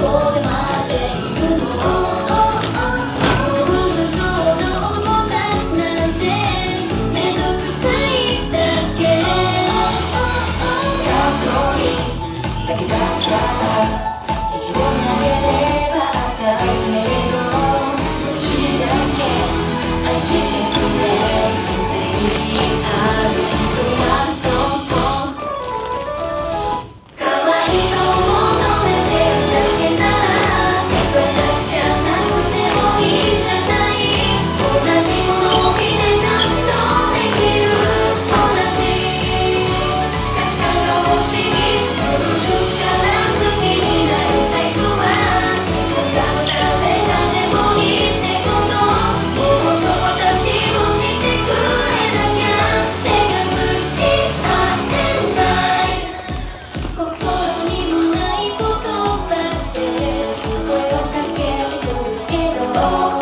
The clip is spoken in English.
Oh. Oh.